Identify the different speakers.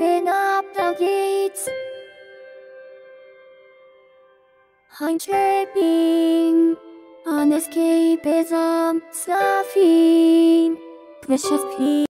Speaker 1: open up the gates. I'm tripping on escapism, stuffing precious peace.